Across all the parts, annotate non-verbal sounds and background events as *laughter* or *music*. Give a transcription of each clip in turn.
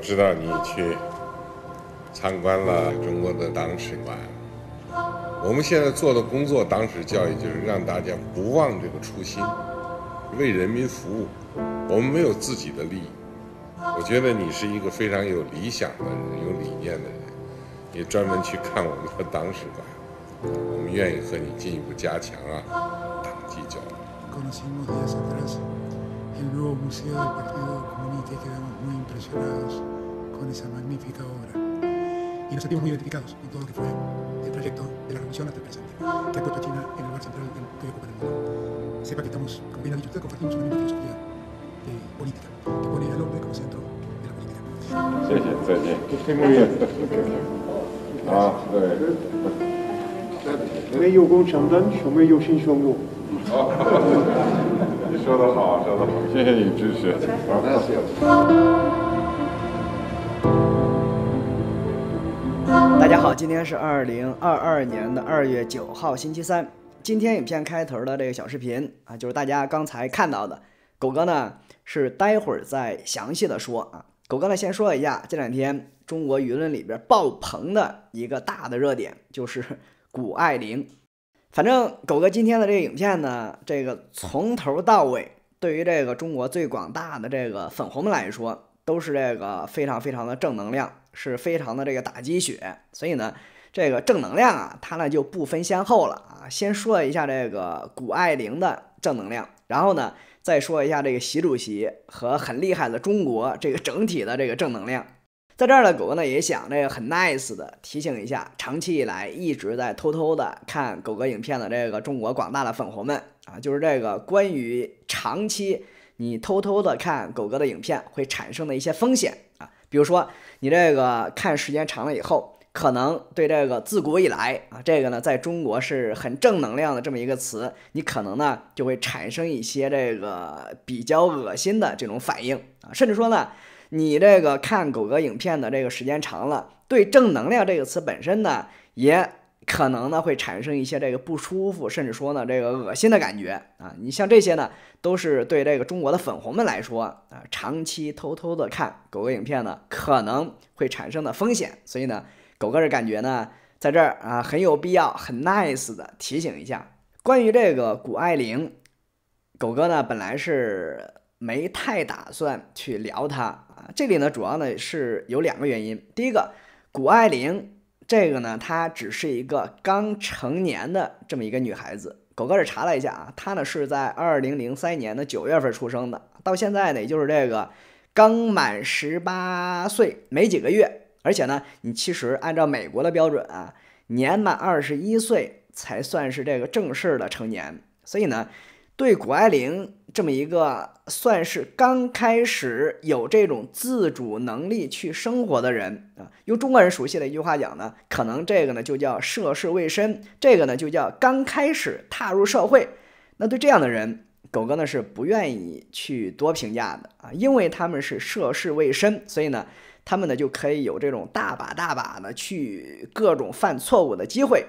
知道你去参观了中国的党史馆。我们现在做的工作，党史教育就是让大家不忘这个初心，为人民服务。我们没有自己的利益。我觉得你是一个非常有理想的人，有理念的人。你专门去看我们的党史馆，我们愿意和你进一步加强啊党纪交流。Conocimos días atrás el nuevo Museo del Partido Comunista y quedamos muy impresionados con esa magnífica obra. Y nos sentimos muy identificados en todo lo que fue el trayecto de la revolución hasta el presente, que ha puesto a China en el lugar central del que ocupa el mundo. Sepa que estamos, como bien ha dicho usted, compartimos una misma filosofía eh, política, que pone al hombre como centro de la política. Sí, sí, sí. sí. Estoy muy bien. Ah, ah *laughs* sí. 说得好，说得好，谢谢你支持，啊，谢谢。好，今天是二零二二年的二月九号，星期三。今天影片开头的这个小视频啊，就是大家刚才看到的。狗哥呢是待会儿再详细的说啊。狗哥呢先说一下这两天中国舆论里边爆棚的一个大的热点，就是谷爱凌。反正狗哥今天的这个影片呢，这个从头到尾，对于这个中国最广大的这个粉红们来说，都是这个非常非常的正能量，是非常的这个打鸡血。所以呢，这个正能量啊，它呢就不分先后了啊。先说一下这个谷爱凌的正能量，然后呢再说一下这个习主席和很厉害的中国这个整体的这个正能量。在这儿呢，狗哥呢也想这个很 nice 的提醒一下，长期以来一直在偷偷的看狗哥影片的这个中国广大的粉红们啊，就是这个关于长期你偷偷的看狗哥的影片会产生的一些风险啊，比如说你这个看时间长了以后，可能对这个自古以来啊，这个呢在中国是很正能量的这么一个词，你可能呢就会产生一些这个比较恶心的这种反应啊，甚至说呢。你这个看狗哥影片的这个时间长了，对“正能量”这个词本身呢，也可能呢会产生一些这个不舒服，甚至说呢这个恶心的感觉啊。你像这些呢，都是对这个中国的粉红们来说啊，长期偷偷的看狗哥影片呢，可能会产生的风险。所以呢，狗哥是感觉呢，在这儿啊很有必要、很 nice 的提醒一下，关于这个谷爱凌，狗哥呢本来是没太打算去聊她。啊，这里呢，主要呢是有两个原因。第一个，谷爱凌这个呢，她只是一个刚成年的这么一个女孩子。狗哥是查了一下啊，她呢是在二零零三年的九月份出生的，到现在呢，也就是这个刚满十八岁没几个月。而且呢，你其实按照美国的标准啊，年满二十一岁才算是这个正式的成年。所以呢，对谷爱凌。这么一个算是刚开始有这种自主能力去生活的人啊，用中国人熟悉的一句话讲呢，可能这个呢就叫涉世未深，这个呢就叫刚开始踏入社会。那对这样的人，狗哥呢是不愿意去多评价的啊，因为他们是涉世未深，所以呢，他们呢就可以有这种大把大把的去各种犯错误的机会。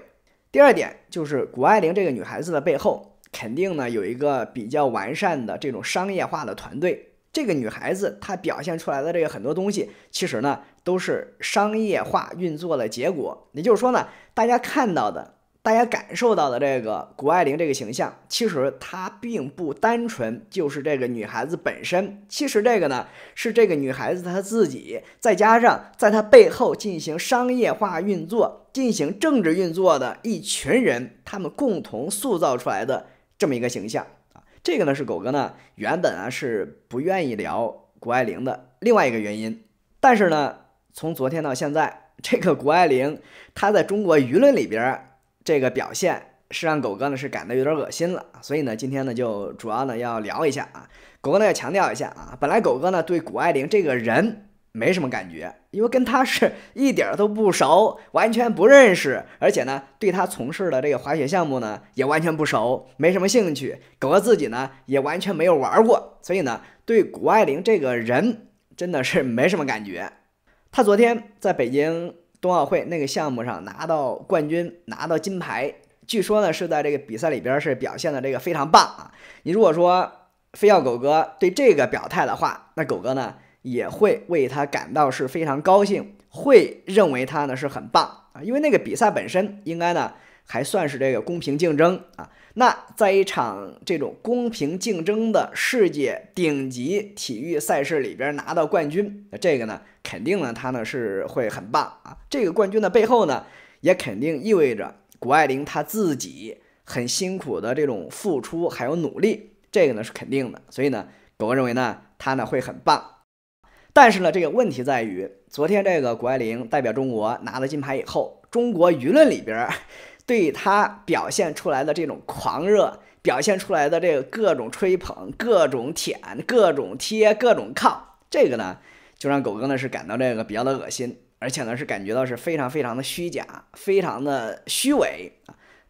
第二点就是谷爱凌这个女孩子的背后。肯定呢有一个比较完善的这种商业化的团队。这个女孩子她表现出来的这个很多东西，其实呢都是商业化运作的结果。也就是说呢，大家看到的、大家感受到的这个谷爱凌这个形象，其实她并不单纯就是这个女孩子本身。其实这个呢是这个女孩子她自己，再加上在她背后进行商业化运作、进行政治运作的一群人，他们共同塑造出来的。这么一个形象。啊，这个呢是狗哥呢原本啊是不愿意聊谷爱凌的另外一个原因，但是呢从昨天到现在，这个谷爱凌她在中国舆论里边这个表现是让狗哥呢是感到有点恶心了，所以呢今天呢就主要呢要聊一下啊，狗哥呢要强调一下啊，本来狗哥呢对谷爱凌这个人。没什么感觉，因为跟他是一点都不熟，完全不认识，而且呢，对他从事的这个滑雪项目呢也完全不熟，没什么兴趣。狗哥自己呢也完全没有玩过，所以呢，对谷爱凌这个人真的是 *laughs* 没什么感觉。他昨天在北京冬奥会那个项目上拿到冠军，拿到金牌，据说呢是在这个比赛里边是表现的这个非常棒啊。你如果说非要狗哥对这个表态的话，那狗哥呢？也会为他感到是非常高兴，会认为他呢是很棒啊，因为那个比赛本身应该呢还算是这个公平竞争啊。那在一场这种公平竞争的世界顶级体育赛事里边拿到冠军，那这个呢肯定呢他呢是会很棒啊。这个冠军的背后呢，也肯定意味着谷爱凌她自己很辛苦的这种付出还有努力，这个呢是肯定的。所以呢，狗哥认为呢他呢会很棒。但是呢，这个问题在于，昨天这个谷爱凌代表中国拿了金牌以后，中国舆论里边。*laughs* 对她表现出来的这种狂热，表现出来的这个各种吹捧、各种舔、各种贴、各种靠，这个呢，就让狗哥呢是感到这个比较的恶心，而且呢是感觉到是非常非常的虚假、非常的虚伪。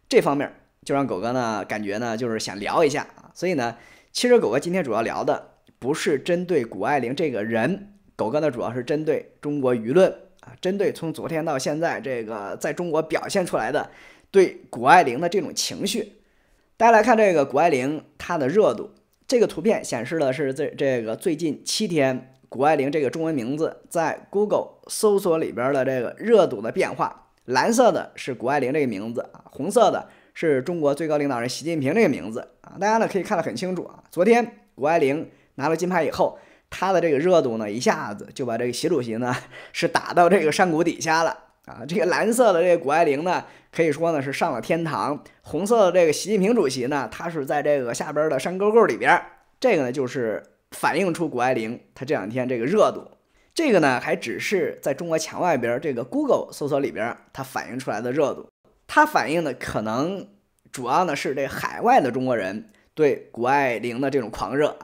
这方面就让狗哥呢感觉呢就是想聊一下啊。所以呢，其实狗哥今天主要聊的不是针对谷爱凌这个人，狗哥呢主要是针对中国舆论啊，针对从昨天到现在这个在中国表现出来的。对谷爱凌的这种情绪，大家来看这个谷爱凌她的热度。这个图片显示的是这这个最近七天谷爱凌这个中文名字在 Google 搜索里边的这个热度的变化。蓝色的是谷爱凌这个名字啊，红色的是中国最高领导人习近平这个名字啊。大家呢可以看得很清楚啊。昨天谷爱凌拿了金牌以后，他的这个热度呢一下子就把这个习主席呢 *laughs* 是打到这个山谷底下了。啊，这个蓝色的这个谷爱凌呢，可以说呢是上了天堂；红色的这个习近平主席呢，他是在这个下边的山沟沟里边。这个呢就是反映出谷爱凌她这两天这个热度。这个呢还只是在中国墙外边这个 Google 搜索里边它反映出来的热度，它反映的可能主要呢是这海外的中国人对谷爱凌的这种狂热。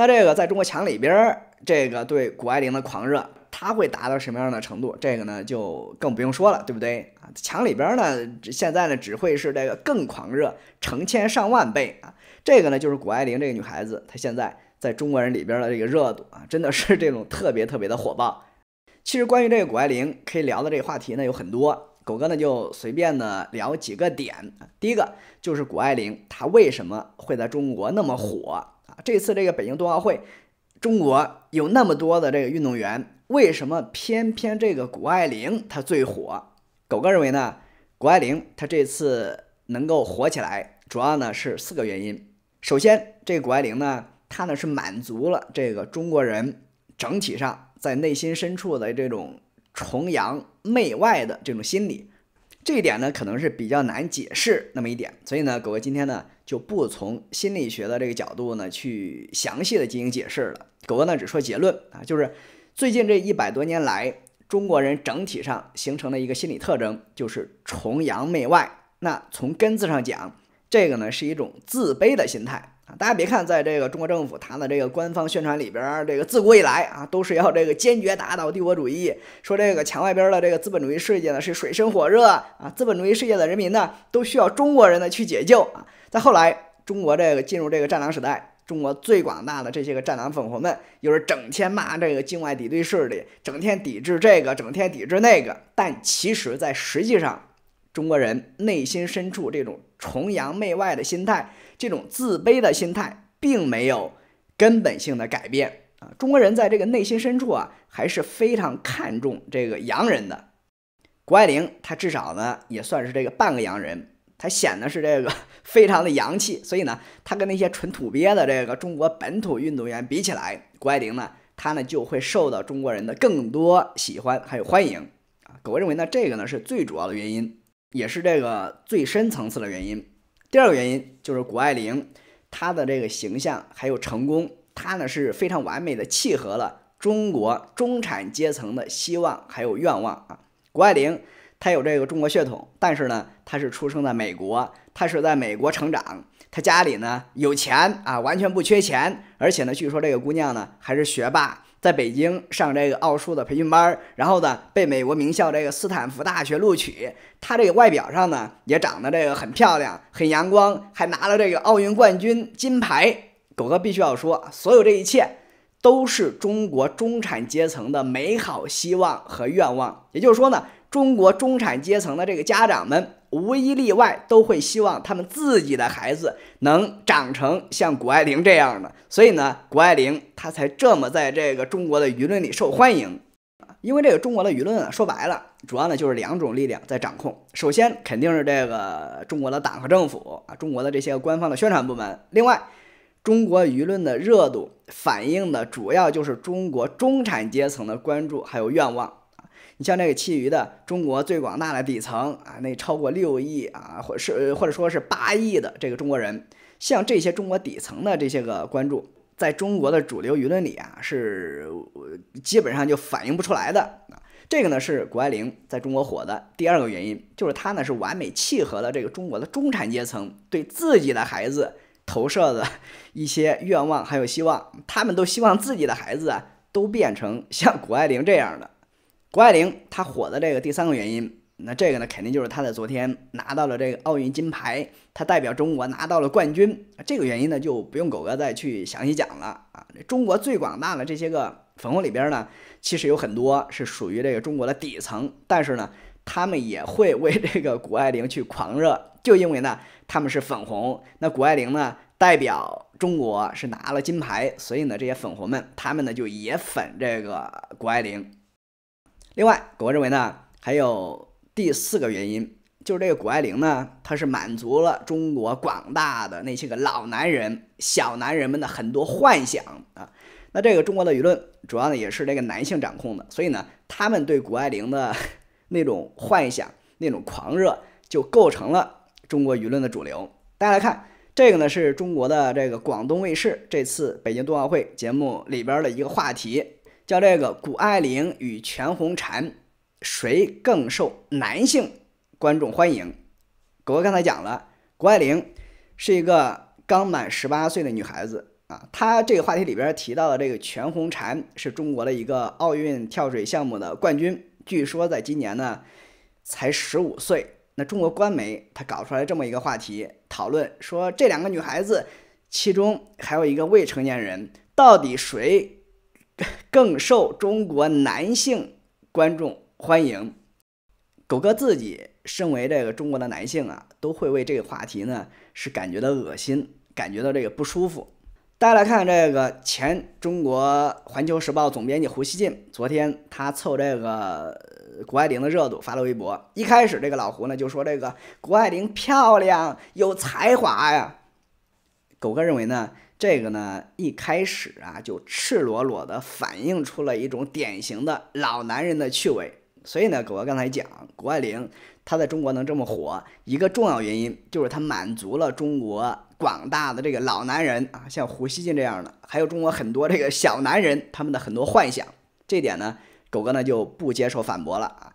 那这个在中国墙里边这个对谷爱凌的狂热。它会达到什么样的程度？这个呢就更不用说了，对不对啊？墙里边呢，现在呢只会是这个更狂热，成千上万倍啊！这个呢就是谷爱凌这个女孩子，她现在在中国人里边的这个热度啊，真的是这种特别特别的火爆。其实关于这个谷爱凌可以聊的这个话题呢有很多，狗哥呢就随便的聊几个点。第一个就是谷爱凌她为什么会在中国那么火？这次这个北京冬奥会，中国有那么多的这个运动员。为什么偏偏这个谷爱凌她最火？狗哥认为呢，谷爱凌她这次能够火起来，主要呢是四个原因。首先，这个谷爱凌呢，她呢是满足了这个中国人整体上在内心深处的这种崇洋媚外的这种心理。这一点呢，可能是比较难解释那么一点。所以呢，狗哥今天呢就不从心理学的这个角度呢去详细的进行解释了。狗哥呢只说结论啊，就是。最近这一百多年来，中国人整体上形成了一个心理特征，就是崇洋媚外。那从根子上讲，这个呢是一种自卑的心态大家别看在这个中国政府它的这个官方宣传里边，这个自古以来啊都是要这个坚决打倒帝国主义，说这个墙外边的这个资本主义世界呢是水深火热啊，资本主义世界的人民呢都需要中国人呢去解救啊。再后来，中国这个进入这个战狼时代。中国最广大的这些个战狼粉红们，又是整天骂这个境外敌对势力，整天抵制这个，整天抵制那个。但其实，在实际上，中国人内心深处这种崇洋媚外的心态，这种自卑的心态，并没有根本性的改变啊。中国人在这个内心深处啊，还是非常看重这个洋人的。谷爱凌，她至少呢，也算是这个半个洋人。她显得是这个非常的洋气，所以呢，她跟那些纯土鳖的这个中国本土运动员比起来，谷爱凌呢，她呢就会受到中国人的更多喜欢还有欢迎啊。狗认为呢，这个呢是最主要的原因，也是这个最深层次的原因。第二个原因就是谷爱凌她的这个形象还有成功，她呢是非常完美的契合了中国中产阶层的希望还有愿望啊。谷爱凌。她有这个中国血统，但是呢，她是出生在美国，她是在美国成长，她家里呢有钱啊，完全不缺钱，而且呢，据说这个姑娘呢还是学霸，在北京上这个奥数的培训班，然后呢被美国名校这个斯坦福大学录取。他这个外表上呢也长得这个很漂亮，很阳光，还拿了这个奥运冠军金牌。狗哥必须要说，所有这一切都是中国中产阶层的美好希望和愿望。也就是说呢。中国中产阶层的这个家长们无一例外都会希望他们自己的孩子能长成像谷爱凌这样的，所以呢，谷爱凌她才这么在这个中国的舆论里受欢迎。因为这个中国的舆论啊，说白了，主要呢就是两种力量在掌控。首先肯定是这个中国的党和政府啊，中国的这些官方的宣传部门。另外，中国舆论的热度反映的主要就是中国中产阶层的关注还有愿望。你像这个其余的中国最广大的底层啊，那超过六亿啊，或是或者说是八亿的这个中国人，像这些中国底层的这些个关注。在中国的主流舆论里啊，是基本上就反映不出来的啊。这个呢是谷爱凌在中国火的第二个原因，就是她呢是完美契合了这个中国的中产阶层对自己的孩子投射的 *laughs* 一些愿望还有希望，他们都希望自己的孩子啊都变成像谷爱凌这样的。谷爱凌她火的这个第三个原因。那这个呢，肯定就是她在昨天拿到了这个奥运金牌，她代表中国拿到了冠军。这个原因呢，就不用狗哥再去详细讲了啊。中国最广大的这些个粉红里边呢，其实有很多是属于这个中国的底层，但是呢，他们也会为这个谷爱凌去狂热，就因为呢他们是粉红。那谷爱凌呢代表中国是拿了金牌，所以呢这些粉红们他们呢就也粉这个谷爱凌。另外，狗哥认为呢还有。第四个原因就是这个谷爱凌呢，她是满足了中国广大的那些个老男人、小男人们的很多幻想啊。那这个中国的舆论主要呢也是这个男性掌控的，所以呢，他们对谷爱凌的那种幻想、那种狂热，就构成了中国舆论的主流。大家来看，这个呢是中国的这个广东卫视这次北京冬奥会节目里边的一个话题，叫这个谷爱凌与全红婵。谁更受男性观众欢迎？狗哥刚才讲了，谷爱凌是一个刚满十八岁的女孩子啊。她这个话题里边提到的这个全红婵是中国的一个奥运跳水项目的冠军，据说在今年呢才十五岁。那中国官媒他搞出来这么一个话题讨论，说这两个女孩子其中还有一个未成年人，到底谁更受中国男性观众？欢迎，狗哥自己身为这个中国的男性啊，都会为这个话题呢是感觉到恶心，感觉到这个不舒服。大家来看这个前中国环球时报总编辑胡锡进，昨天他凑这个谷爱凌的热度发了微博。一开始这个老胡呢就说这个谷爱凌漂亮有才华呀。狗哥认为呢，这个呢一开始啊就赤裸裸的反映出了一种典型的老男人的趣味。所以呢，狗哥刚才讲，谷爱凌她在中国能这么火，一个重要原因就是她满足了中国广大的这个老男人啊，像胡锡进这样的，还有中国很多这个小男人他们的很多幻想。这点呢，狗哥呢就不接受反驳了啊。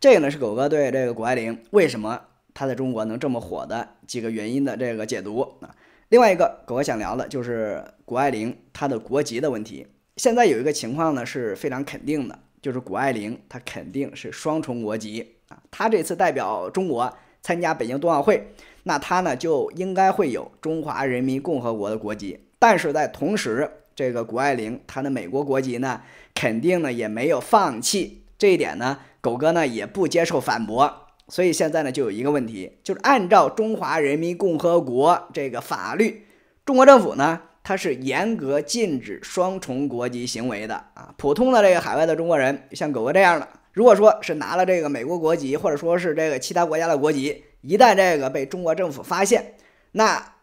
这个呢是狗哥对这个谷爱凌为什么她在中国能这么火的几个原因的这个解读啊。另外一个，狗哥想聊的就是谷爱凌她的国籍的问题。现在有一个情况呢是非常肯定的。就是谷爱凌，她肯定是双重国籍啊！她这次代表中国参加北京冬奥会，那她呢就应该会有中华人民共和国的国籍。但是在同时，这个谷爱凌她的美国国籍呢，肯定呢也没有放弃。这一点呢，狗哥呢也不接受反驳。所以现在呢就有一个问题，就是按照中华人民共和国这个法律，中国政府呢？它是严格禁止双重国籍行为的啊！普通的这个海外的中国人，像狗哥这样的，如果说是拿了这个美国国籍，或者说是这个其他国家的国籍，一旦这个被中国政府发现，那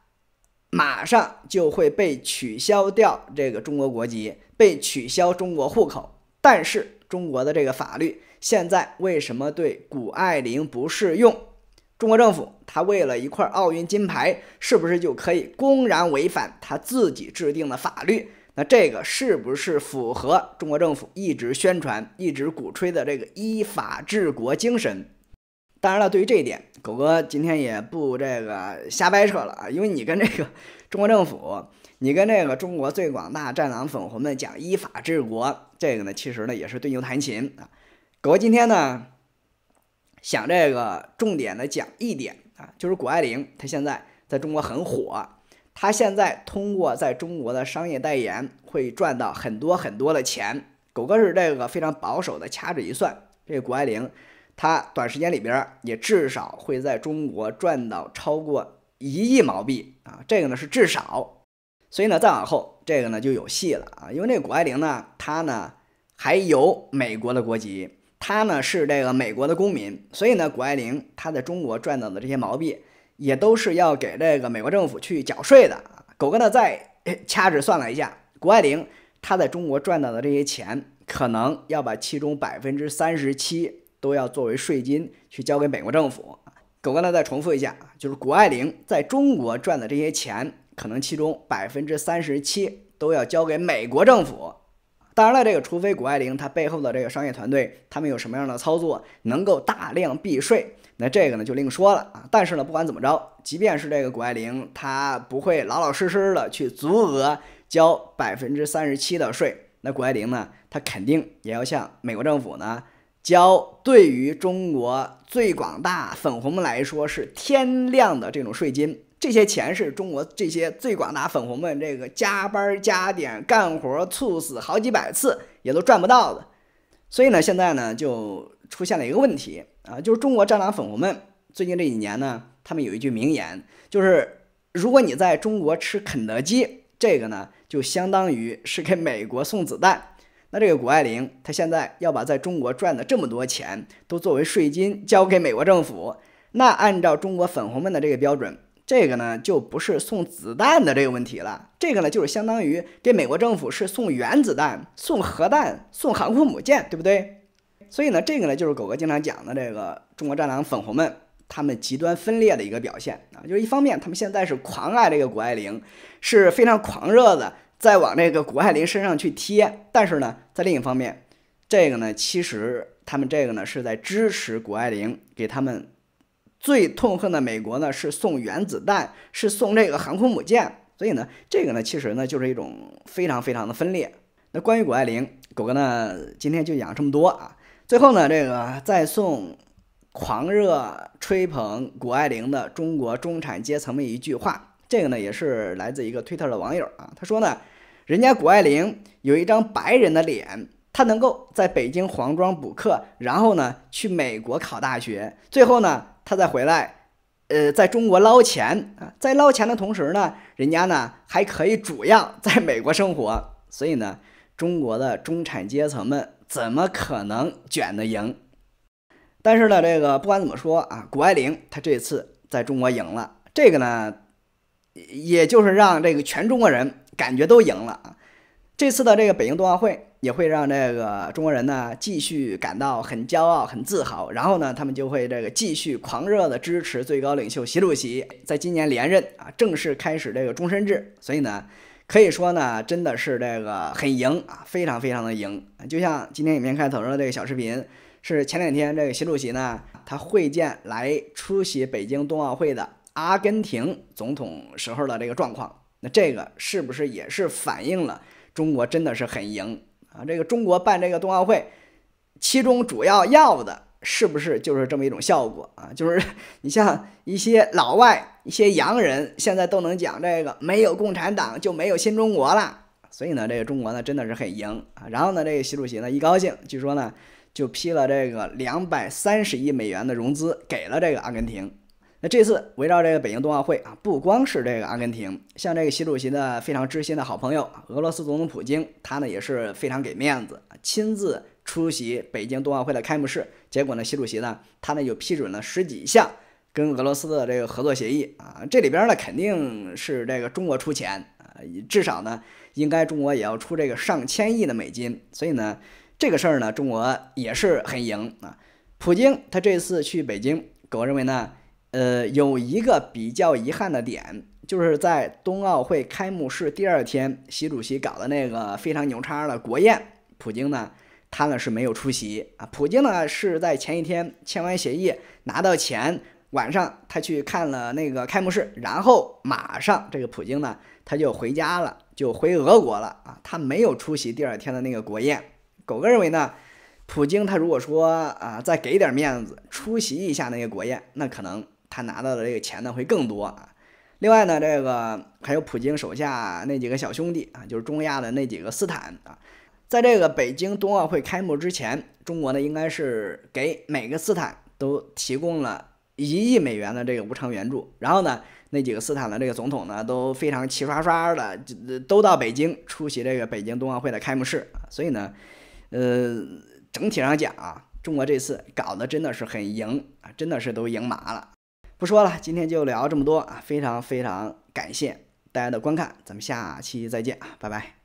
马上就会被取消掉这个中国国籍，被取消中国户口。但是中国的这个法律现在为什么对谷爱凌不适用？中国政府，他为了一块奥运金牌，是不是就可以公然违反他自己制定的法律？那这个是不是符合中国政府一直宣传、一直鼓吹的这个依法治国精神？当然了，对于这一点，狗哥今天也不这个瞎掰扯了啊，*laughs* 因为你跟这个中国政府，你跟这个中国最广大战狼粉红们讲依法治国，这个呢，其实呢也是对牛弹琴啊。狗哥今天呢。想这个重点的讲一点啊，就是谷爱凌，她现在在中国很火，她现在通过在中国的商业代言会赚到很多很多的钱。狗哥是这个非常保守的掐指一算，这个谷爱凌她短时间里边也至少会在中国赚到超过一亿毛币啊，这个呢是至少。所以呢，再往后这个呢就有戏了啊，因为这个谷爱凌呢，她呢还有美国的国籍，他呢是这个美国的公民，所以呢，谷爱凌她在中国赚到的这些毛币，也都是要给这个美国政府去缴税的。狗哥呢再掐指算了一下，谷爱凌她在中国赚到的这些钱，可能要把其中百分之三十七都要作为税金去交给美国政府。狗哥呢再重复一下，就是谷爱凌在中国赚的这些钱。可能其中百分之三十七都要交给美国政府。当然了，这个除非谷爱凌她背后的这个商业团队，他们有什么样的操作能够大量避税，那这个呢就另说了啊。但是呢，不管怎么着，即便是这个谷爱凌她不会老老实实的去足额交百分之三十七的税，那谷爱凌呢，她肯定也要向美国政府呢交对于中国最广大粉红们来说是天量的这种税金。这些钱是中国这些最广大粉红们这个加班加点干活猝死好几百次也都赚不到的，所以呢，现在呢就出现了一个问题啊，就是中国战狼粉红们最近这几年呢，他们有一句名言，就是如果你在中国吃肯德基，这个呢就相当于是给美国送子弹。那这个谷爱凌，她现在要把在中国赚的这么多钱都作为税金交给美国政府，那按照中国粉红们的这个标准。这个呢，就不是送子弹的这个问题了，这个呢，就是相当于给美国政府是送原子弹、送核弹、送航空母舰，对不对？所以呢，这个呢，就是狗哥经常讲的这个中国战狼粉红们他们极端分裂的一个表现啊，就是一方面他们现在是狂爱这个谷爱凌，是非常狂热的在往这个谷爱凌身上去贴，但是呢，在另一方面，这个呢，其实他们这个呢是在支持谷爱凌给他们。最痛恨的美国呢，是送原子弹，是送这个航空母舰，所以呢，这个呢，其实呢，就是一种非常非常的分裂。那关于谷爱凌，狗哥呢，今天就讲这么多啊。最后呢，这个再送狂热吹捧谷爱凌的中国中产阶层们一句话，这个呢，也是来自一个推特的网友啊，他说呢，人家谷爱凌有一张白人的脸。她能够在北京黄庄补课，然后呢去美国考大学，最后呢他再回来，呃，在中国捞钱啊，在捞钱的同时呢，人家呢还可以主要在美国生活，所以呢，中国的中产阶层们怎么可能卷得赢？但是呢，这个不管怎么说啊，谷爱凌她这次在中国赢了，这个呢，也就是让这个全中国人感觉都赢了啊。这次的这个北京冬奥会也会让这个中国人呢继续感到很骄傲、很自豪，然后呢，他们就会这个继续狂热的支持最高领袖习主席在今年连任啊，正式开始这个终身制。所以呢，可以说呢，真的是这个很赢啊，非常非常的赢。就像今天影片开头的这个小视频，是前两天这个习主席呢，他会见来出席北京冬奥会的阿根廷总统时候的这个状况。那这个是不是也是反映了？中国真的是很赢啊！这个中国办这个冬奥会，其中主要要的是不是就是这么一种效果啊？就是 *laughs* 你像一些老外、一些洋人，现在都能讲这个没有共产党就没有新中国了。所以呢，这个中国呢真的是很赢啊！然后呢，这个习主席呢一高兴，据说呢就批了这个两百三十亿美元的融资给了这个阿根廷。那这次围绕这个北京冬奥会啊，不光是这个阿根廷，像这个习主席的非常知心的好朋友俄罗斯总统普京，他呢也是非常给面子，亲自出席北京冬奥会的开幕式。结果呢，习主席呢，他呢就批准了十几项跟俄罗斯的这个合作协议啊，这里边呢肯定是这个中国出钱啊，至少呢应该中国也要出这个上千亿的美金。所以呢，这个事儿呢，中国也是很赢啊。普京他这次去北京，我认为呢。呃，有一个比较遗憾的点，就是在冬奥会开幕式第二天，习主席搞的那个非常牛叉的国宴，普京呢，他呢是没有出席啊。普京呢是在前一天签完协议，拿到钱，晚上他去看了那个开幕式，然后马上这个普京呢他就回家了，就回俄国了啊。他没有出席第二天的那个国宴。狗哥认为呢，普京他如果说啊再给点面子，出席一下那个国宴，那可能。他拿到的这个钱呢会更多啊，另外呢，这个还有普京手下那几个小兄弟啊，就是中亚的那几个斯坦啊，在这个北京冬奥会开幕之前，中国呢应该是给每个斯坦都提供了一亿美元的这个无偿援助。然后呢，那几个斯坦的这个总统呢都非常齐刷刷的都到北京出席这个北京冬奥会的开幕式。所以呢，呃，整体上讲啊，中国这次搞得真的是很赢啊，真的是都赢麻了。不说了，今天就聊这么多啊，非常非常感谢大家的观看，咱们下期再见啊，拜拜。